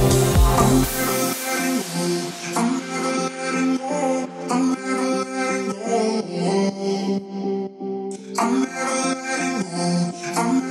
I'm never letting go. I'm